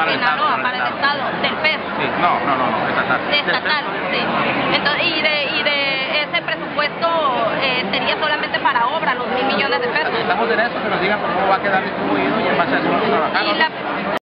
Para el Estado, para el Estado, del PES, Sí, no, no, no, no, estatal. de estatal, sí. Entonces, y de, y de ese presupuesto eh, sería solamente para obra, los mil millones de pesos. Estamos en eso, que nos digan cómo va a quedar distribuido y en base a eso vamos a trabajar.